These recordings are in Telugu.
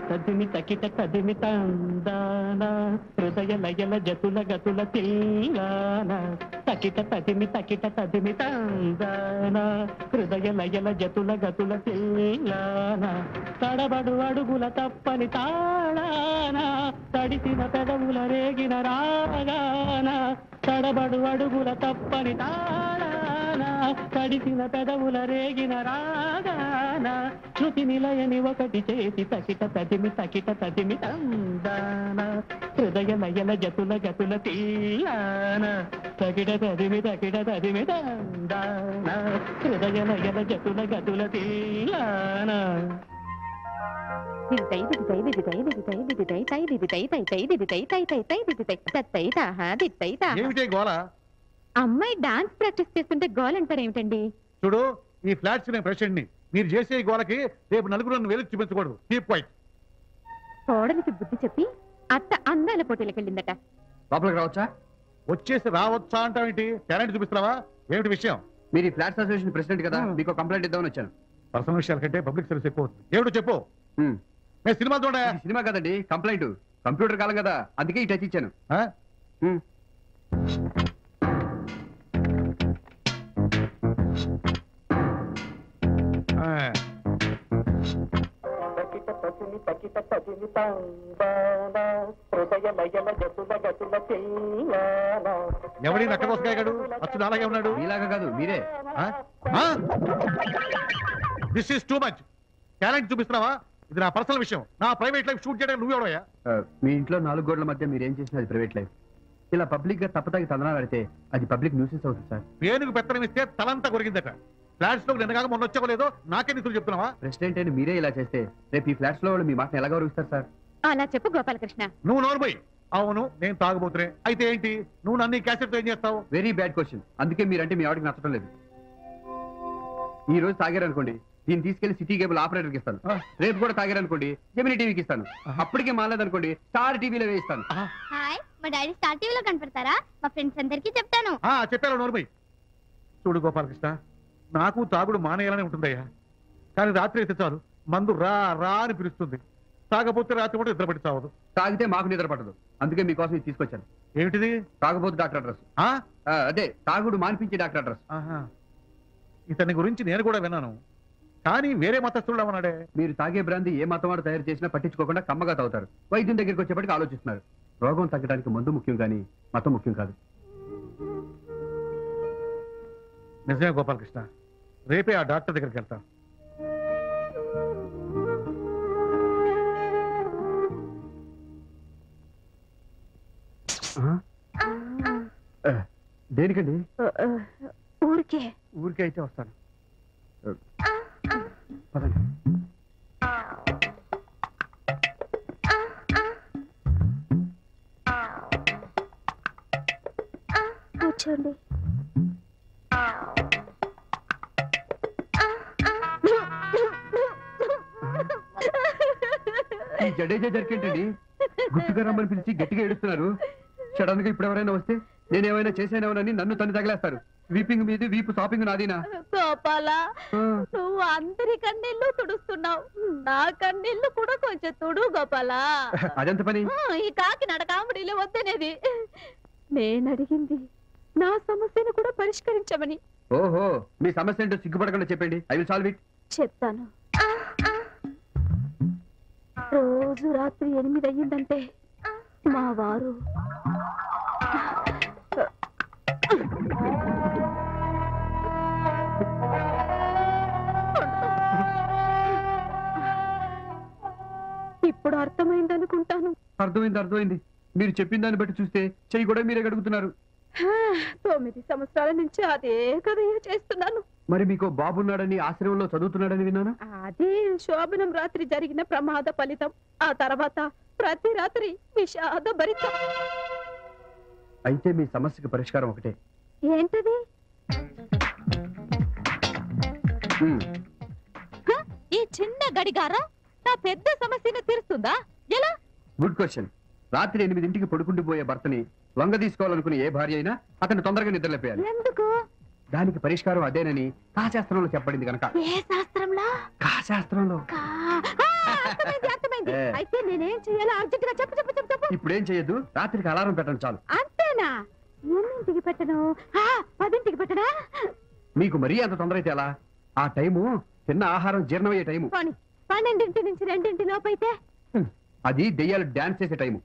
కదిమిత కదిమిత కిట కదిమిత అందాన హృదయ లయల జతుల గతుల తిల్లాన తకిట తదిమి తకిట తదిమిత అందాన హృదయ లయల జతుల గతుల తిల్లాన తడబడు అడుగుల తప్పని తాళాన. తడిసిన పెదవుల రేగిన రాగాన తడబడు అడుగుల తప్పని తాళ తడిసిన పెదవుల రేగిన రాగాన శృతి నిలయని ఒకటి చేసి తకిట తదిమి తకిట తదిమి తందాన హృదయ లయల జతుల గతుల తీలాన తకిట తదిమి తకిట తదిమి తందాన హృదయ లయల జతుల గతుల తీలాన ఏమిటే గోళ అమ్మాయి డాన్స్ ప్రాక్టీస్ చేస్తుంటే గోల్ అంటారు ఏమిటండి? చూడు ఈ ఫ్లాట్స్ నేను ప్రెసిడెంట్ని మీరు చేసే ఈ గోలకి రేపు నలుగురు నన్ను వెలికి చూపించకూడదు. కీప్ వైట్ కోడలికి బుద్ధి చెప్పి అత్త అందాల పోటీలకు వెళ్ళిందట. లోపలికి రావచ్చా? వచ్చేసి రావచ్చా అంటావేంటి టాలెంట్ చూపిస్తున్నావా? ఏమిటి విషయం? మీరు ఈ ఫ్లాట్స్ అసోసియేషన్ ప్రెసిడెంట్ కదా. మీకు కంప్లైంట్ ఇద్దామని వచ్చాను. పర్సనల్ విషయాల కంటే పబ్లిక్ సర్వీస్ ఎక్కువ ఏమిటో చెప్పు. నేను సినిమా చూడ ఇది సినిమా కదండి కంప్లైంట్ కంప్యూటర్ కాలం కదా అందుకే ఈ టచ్ ఇచ్చాను. తందాన జతుల గతుల తీయాన ఎవడి నక్క దోసకాయగాడు అచ్చుడు అలాగే ఉన్నాడు. మీలాగా కాదు మీరే. This is too much talent చూపిస్తున్నావా? ఇది నా పర్సనల్ విషయం. నా ప్రైవేట్ లైఫ్ షూట్ చేయడానికి నువ్వు ఎవడయ్యా? మీ ఇంట్లో నాలుగు గోడల మధ్య మీరు ఏం చేసినా అది ప్రైవేట్ లైఫ్ ఇలా పబ్లిక్గా తప్పతాగి తందనాలు ఆడితే అది పబ్లిక్ న్యూసెన్స్ అవుతుంది సార్. పేనుకు పెత్తనం ఇస్తే తలంతా కొరిగిందట ఫ్లాట్స్లో నిన్నగాక మొన్న వచ్చావో నాకే నిధులు చెప్తున్నావా? ప్రెసిడెంట్ అయిన మీరే ఇలా చేస్తే రేపు ఈ ఫ్లాట్స్లో వాళ్ళు మీ మాటను ఎలా గౌరవిస్తారు సార్? అలా చెప్పు గోపాలకృష్ణ. నువ్వు నోరుపోయి అవును నేను తాగబోతున్నా అయితే ఏంటి? నువ్వు నన్ను క్యాసెట్ ఏం చేస్తావు? వెరీ బ్యాడ్ క్వశ్చన్ అందుకే మీరంటే మీ ఆవిడకి నచ్చడం లేదు. ఈ రోజు తాగారనుకోండి దీన్ని తీసుకెళ్ళి సిటీ కేబుల్ ఆపరేటర్కి ఇస్తాను. ఆ. రేపు కూడా తాగారనుకోండి జమినీ టీవీకి ఇస్తాను. అప్పటికే మాలేదనుకోండి స్టార్ టీవీలో వేయిస్తాను. హాయ్ మా డాడీ స్టార్ టీవీలో కనపడతారా? మా ఫ్రెండ్స్ అందరికీ చెప్తాను. ఆ చెప్పాను నోరుపోయి చూడు గోపాలకృష్ణ నాకు తాగుడు మానేయాలని ఉంటుందయ్యా. కానీ రాత్రి అయితే చాలు. మందు రా రా అని పిలుస్తుంది. తాగపోతే రాత్రి కూడా నిద్ర పట్టి చావదు తాగితే మాకు నిద్ర పట్టదు. అందుకే మీకోసం ఇది తీసుకొచ్చాను. ఏమిటిది? తాగబోతు డాక్టర్ అడ్రస్. ఆ? అదే తాగుడు మానిపించే డాక్టర్ అడ్రస్. ఆహా. ఇతని గురించి నేను కూడా విన్నాను. కానీ వేరే మతస్థుడు ఏమన్నాడే? మీరు తాగే బ్రాంది ఏ మతం వాడు తయారు చేసినా పట్టించుకోకుండా కమ్మగా తాగుతారు. వైద్యం దగ్గరికి వచ్చేప్పటికి ఆలోచిస్తున్నారు. రోగం తగ్గడానికి మందు ముఖ్యం కానీ మతం ముఖ్యం కాదు. నిజమే గోపాలకృష్ణ. రేపే ఆ డాక్టర్ దగ్గరికి వెళ్తాను దేనికండి? ఊరికే. ఊరికే అయితే వస్తాను. పదండి. కూర్చోండి. జడేజా జరికేంటండి? గుర్తుగా రమ్మని పిలిచి గట్టిగా ఏడుస్తున్నారు. సడన్గా ఇప్పుడు ఎవరైనా వస్తే నేనేమైనా చేశానేమోనని నన్ను తను తగిలేస్తారు. వీపింగ్ మీది వీపు షాపింగ్ నాదినా? గోపాల నువ్వు అందరి కన్నీళ్ళు తుడుస్తున్నావు. నా కన్నీళ్ళు కూడా కొంచెం తుడు గోపాల. అదెంత పని? ఈ కాకి నడకాముడిలో వద్దనేది. నేను అడిగింది నా సమస్యను కూడా పరిష్కరించమని. ఓహో మీ సమస్య ఏంటో సిగ్గుపడకుండా చెప్పండి. I will solve it. చెప్తాను. రోజు రాత్రి ఎనిమిది అయ్యిందంటే మా వారు ఇప్పుడు అర్థమైందనుకుంటాను. అర్థమైంది అర్థమైంది. మీరు చెప్పిన దాన్ని బట్టి చూస్తే చెయ్యి కూడా మీరే గడుగుతున్నారు. తొమ్మిది సంవత్సరాల నుంచి అదే కదయ్య చేస్తున్నాను. మరి మీకు బాబున్నాడని ఆశ్రమంలో చదువుతున్నాడని విన్నాను? అదే శోభనం రాత్రి జరిగిన ప్రమాద ఫలితం. ఆ తర్వాత ప్రతి రాత్రి విషాద భరితం. అయితే మీ సమస్యకు పరిష్కారం ఒకటే. ఏంటది? ఈ చిన్న గడిగార? నా పెద్ద సమస్యను తీరుస్తుందా? ఎలా? గుడ్ క్వశ్చన్ రాత్రి ఎనిమిదింటికి పడుకుంటూ పోయే భర్తని లొంగ తీసుకోవాలనుకునే ఏ భార్య అయినా అతను తొందరగా నిద్రలేపేయాలి. ఎందుకు? దానికి పరిష్కారం అదేనని కాశాస్త్రంలో చెప్పబడింది కనుక ఏ శాస్త్రంలో? కాశాస్త్రంలో. కా- ఆ, అర్థమైంది, అర్థమైంది, అర్థమైంది ఏ. అయితే నేనేం చెయ్యాలో అర్జెంట్గా చెప్పు చెప్పు చెప్పు చెప్పు. ఇప్పుడు ఏం చేయొద్దు? రాత్రికి అలారం పెట్టండి చాలు. అంతేనా? ఎన్నింటికి పెట్టను? ఆ, పదింటికి పెట్టనా? మీకు మరీ అంత తొందర అయితే ఎలా? ఆ టైము తిన్న ఆహారం జీర్ణమయ్యే టైము. పోనీ పన్నెండింటి నుంచి రెండింటి లోపు అయితే హ్మ్. అది దెయ్యాలు డాన్స్ చేసే టైము.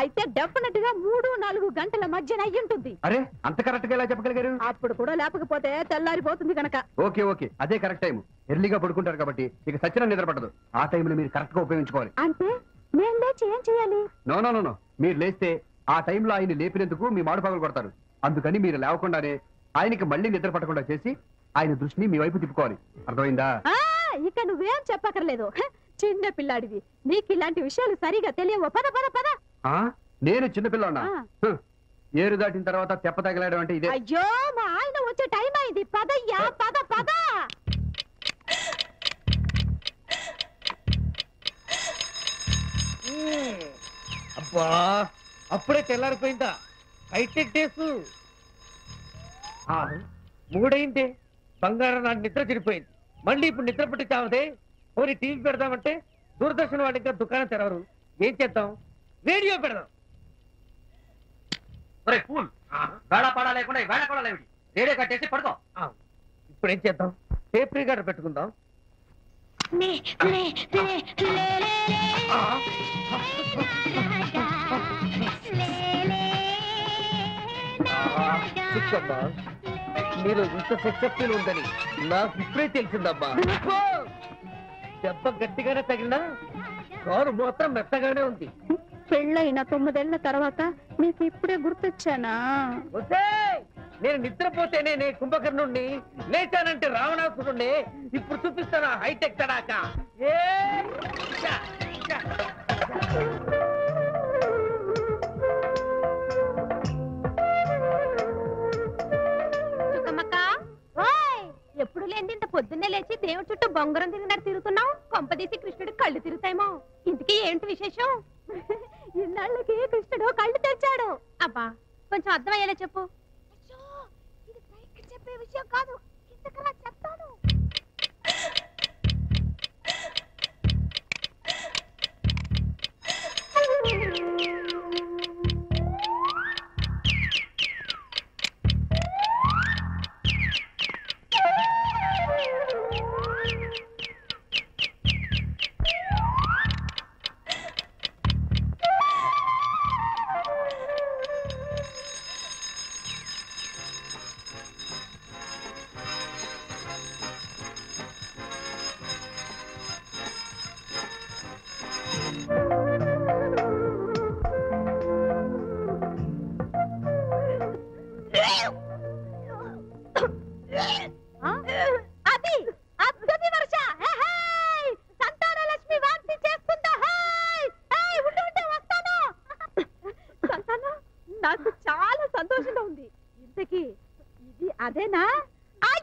అయితే డెఫినెట్గా మూడు నాలుగు గంటల మధ్యన అయ్యి ఉంటుంది అరే అంత కరెక్ట్గా ఎలా చెప్పగలిగారు? అప్పుడు కూడా లేకపోతే తెల్లారిపోతుంది కనుక ఓకే ఓకే. అదే కరెక్ట్ టైం ఎర్లీగా పడుకుంటారు కాబట్టి ఇక సచిన నిద్ర పడదు ఆ టైంలో మీరు కరెక్ట్గా ఉపయోగించుకోవాలి. అంటే నేను లేచి ఏం చేయాలి? నో నో నో మీరు లేస్తే ఆ టైంలో ఆయన లేపినందుకు మీ మాడు పగలు కొడతారు. అందుకని మీరు లేవకుండానే ఆయనకి మళ్ళీ నిద్ర పట్టకుండా చేసి ఆయన దృష్టిని మీ వైపు తిప్పుకోవాలి. అర్థమైందా? ఇక నువ్వేం చెప్పక్కర్లేదు. చిన్న పిల్లాడివి. నీకు ఇలాంటి విషయాలు సరిగా తెలియవు. పద పద పద. ఆ? నేను చిన్నపిల్లన్నా ఆ. ఏరు దాటిన తర్వాత తెప్ప తగలడం అంటే ఇదే. అయ్యో మా ఆయన వచ్చే టైం అయింది. పదయ్యా పద పద. అబ్బా అప్పుడే తెల్లారిపోయిందా? Hitech days. మూడైందే. బంగారం నాటి నిద్ర చెడిపోయింది మళ్ళీ ఇప్పుడు నిద్ర పట్టి చావదే. పోనీ టీవీ పెడదామంటే దూరదర్శన్ వాడి ఇంకా దుకాణం తెరవరు. ఏం చేద్దాం? రేడియో పెడదాం. ఒరే కూల్. వేళ పాడా లేకుండా వేళ కూడా లేవిడి. రేడియో కట్టేసి పడుకో. ఇప్పుడు ఏం చేద్దాం? టేప్ రికార్డర్ పెట్టుకుందాం. మీరు ఇంత సక్సెస్ఫుల్ ఉందని నాకు ఇప్పుడే తెలిసిందమ్మా. దెబ్బ గట్టిగానే తగిలినా కారు మాత్రం మెత్తగానే ఉంది. పెళ్ళైన తొమ్మిదేళ్ళ తర్వాత మీకు ఇప్పుడే గుర్తొచ్చానా! నేను నిద్రపోతేనే నే కుంభకర్ణుణ్ణి లేచానంటే రావణాసురుణ్ణి ఇప్పుడు చూపిస్తాను హైటెక్ తడాక. ఎప్పుడు లేని ఇంత పొద్దున్నే లేచి దేవుడి చుట్టూ బొంగరం తిరిగినట్టు తిరుగుతున్నావు? కొంపదీసి కృష్ణుడి కళ్ళు తిరుగుతాయేమో. ఇంతకీ ఏంటి విశేషం? ఇన్నాళ్ళకి కృష్ణుడు కళ్ళు తెరిచాడు. అబ్బా కొంచెం అర్థమయ్యేలా చెప్పు. అయ్యో, ఇది పైకి చెప్పే విషయం కాదు. ఇంతకలా చెప్తాను.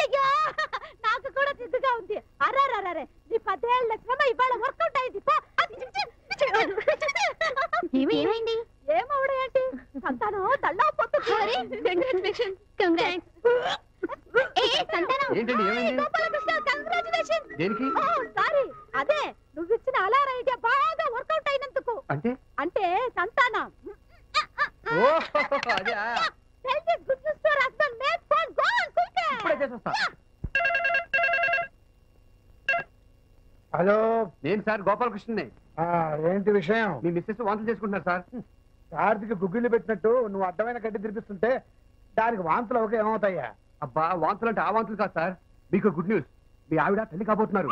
అయ్యయ్యో! నాకు కూడా సిద్ధంగా ఉంది. అరారరే నీ పదేళ్ళ శ్రమ ఇవాళ వర్కౌట్ అయింది. ఏమైంది? ఏమవుడు ఏంటి? సంతానం తల్లా పొత్తు కంగ్రాచులేషన్ ఏ సంతానం? ఏంటండి ఏమైంది? గోపాలకృష్ణ కంగ్రాచులేషన్ దేనికి? సారీ. అదే నువ్వు ఇచ్చిన అలారం ఐడియా బాగా వర్కౌట్ అయినందుకు. అంటే? అంటే సంతానం. ఓ అదే news to హలో. నేను సార్ గోపాలకృష్ణని? ఆ, ఏంటి విషయం? మీ మిస్సెస్ వాంతులు చేసుకుంటున్నారు సార్. కార్తీకి గుగ్గిళ్ళు పెట్టినట్టు నువ్వు అడ్డమైన గడ్డి తినిపిస్తుంటే దానికి వాంతులు ఒక ఏమవుతాయా? అబ్బా వాంతులు అంటే ఆ వాంతులు కాదు సార్. మీకు గుడ్ న్యూస్. మీ ఆవిడ తల్లి కాబోతున్నారు.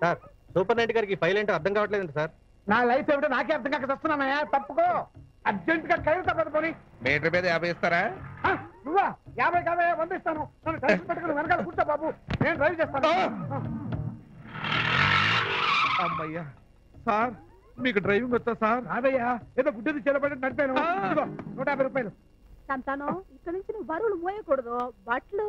సార్ సూపర్ నైట్ గారికి ఫైల్ ఏంటో అర్థం కావట్లేదండి సార్. నా లైఫ్ ఏమిటో నాకే అర్థం కాక వస్తున్నానయ్యా తప్పుకో. అర్జెంట్గా కైలు తప్పదు పోనీ. మీటర్ మీద యాభై ఇస్తారా? ఆ, నువ్వా? యాభై కాదా? వంద ఇస్తాను. నన్ను కలిసి పెట్టుకుని వెనకాల కూర్చో బాబు. నేను డ్రైవ్ చేస్తాను. అమ్మయ్యా సార్ మీకు డ్రైవింగ్ వచ్చా సార్? రాదయ్యా ఏదో గుడ్డది చెలబడి నడిపాను. ఇదిగో, నూట యాభై రూపాయలు. సంతానం ఇక్కడ నుంచి నువ్వు బరువులు మోయకూడదు. బట్టలు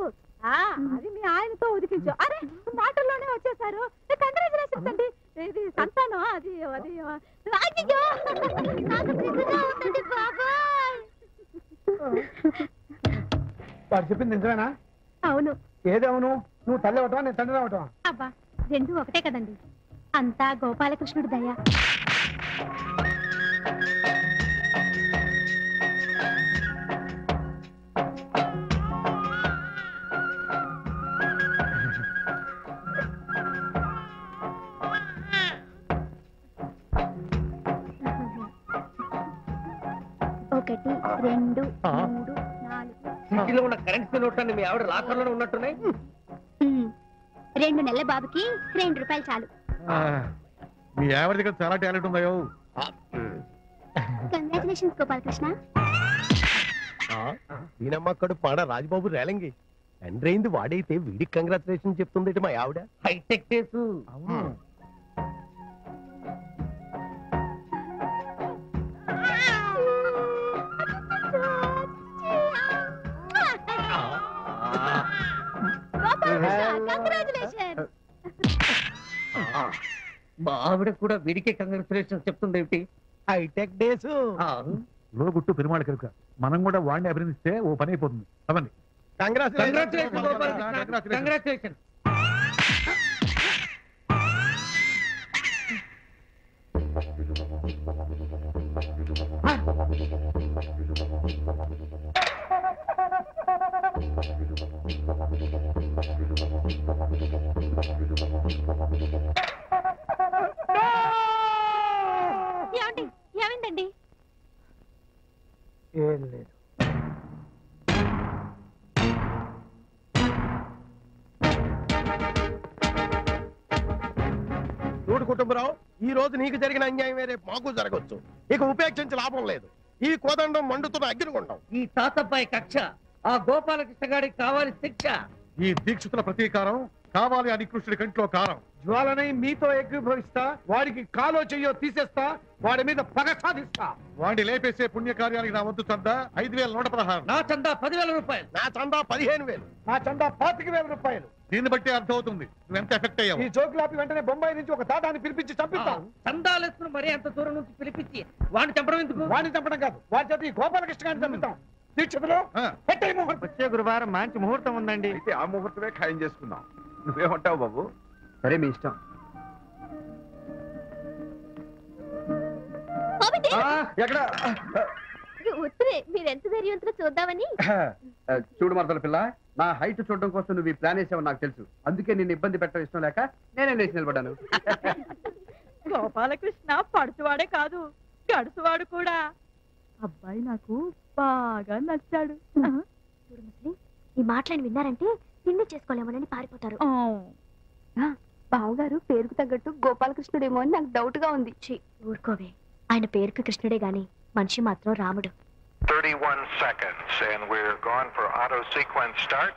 ఆ, అది మీ ఆయనతో ఉదికించు అరే మాటల్లోనే వచ్చేసారు. కంగ్రాచులేషన్స్ అండి. ఇది సంతానం అది అది అయ్యయ్యో! నాకు సిగ్గుగా ఉందండి బాబాయ్! వాడు చెప్పింది నిజమేనా? అవును. ఏదేమను? నువ్వు తల్లి అవటమా నేను తండ్రి అవటమా అబ్బా రెండు ఒకటే కదండి. అంతా గోపాలకృష్ణుడి దయ. రెండు మూడు నాలుగు. సిటీలో ఉన్న కరెన్సీ నోట్లన్నీ మీ ఆవిడ లాకర్లోనే ఉన్నట్టున్నాయి? ఉమ్. రెండు నెలల బాబుకి రెండు రూపాయలు చాలు. మీ ఆవిడ దగ్గర చాలా టాలెంట్ ఉందయో కంగ్రాచులేషన్స్ గోపాలకృష్ణ. దీనమ్మక్కడు పాడ రాజబాబు రేలంగి. తండ్రి అయింది వాడైతే వీడికి కంగ్రాచులేషన్ చెప్తుంది మా ఆవిడ. Hitech case. అవును. మా ఆవిడ కూడా వీడికే కంగ్రాచులేషన్ చెప్తుంది ఏమిటి? Hitech days. లో గుట్టు పెరుమాళ కనుక మనం కూడా వాడిని అభినందిస్తే ఓ పని అయిపోతుంది. అవండి. కంగ్రాచులేషన్ ఏమండి? ఏమైందండి? ఏం లేదు. చూడు కుటుంబరావు ఈ రోజు నీకు జరిగిన అన్యాయం రేపు మాకు జరగవచ్చు ఇక ఉపేక్షించి లాభం లేదు. ఈ కోదండం మండుతున్న అగ్నిగుండం. ఈ తాతబ్బాయి కక్ష ఆ గోపాలకృష్ణ గారికి కావాలి శిక్ష. ఈ దీక్షితుల ప్రతీకారం కావాలి అని కృష్ణుడి కంట్లో కారం. జ్వాలని మీతో ఏకీభవిస్తా వాడికి కాలో చెయ్యో తీసేస్తా వాడి మీద పగ సాధిస్తా. వాడిని లేపేసే పుణ్యకార్యానికి నా వద్దు చందా ఐదు వేల నూట పదహారు. నా చందా పదివేల రూపాయలు. నా చందా పదిహేను వేలు. నా చందా పాతిక వేల రూపాయలు. దీన్ని బట్టి అర్థమవుతుంది. నువ్వు ఎంత ఎఫెక్ట్ అయ్యావు? ఈ జోకులాపి వెంటనే బొంబాయి నుంచి ఒక తాతాన్ని పిలిపించి చంపిస్తాం చందాలేసుకుని మరీ అంత దూరం నుంచి పిలిపించి వాడిని చంపడం ఎందుకు? వాడిని చంపడం కాదు. వాడి చేత ఈ గోపాలకృష్ణ గారిని చంపిస్తాం. దీక్షితులు ఆ. పెట్టే ముహూర్తం. వచ్చే గురువారం మంచి ముహూర్తం ఉందండి. అయితే ఆ ముహూర్తమే ఖాయం చేసుకుందాం. నువ్వేమంటావు బాబు? సరే మీ ఇష్టం. బాబుది ఆ, ఎక్కడ? ఉత్తరే మీరు ఎంత ధైర్యవంతులో చూద్దామని. ఆ, చూడు మరదల పిల్ల నా హైట్ చూడడం కోసం నువ్వు ఈ ప్లాన్ వేసావు నాకు తెలుసు. అందుకే నిన్ను ఇబ్బంది పెట్టడం ఇష్టం లేక నేనే లేచి నిలబడ్డాను. గోపాలకృష్ణ పడుచువాడే కాదు గడుసువాడు కూడా. అబ్బాయి నాకు బాగా నచ్చాడు. చూడు ముసలి ఈ మాటలను విన్నారంటే తిండి చేసుకోలేమోనని పారిపోతారు. బావగారు పేరుకు తగ్గట్టు గోపాలకృష్ణుడేమో అని నాకు డౌట్గా ఉంది ఊరుకోవే. ఆయన పేరుకు కృష్ణుడే గాని మనిషి మాత్రం రాముడు. 31 seconds, and we're gone for auto sequence start.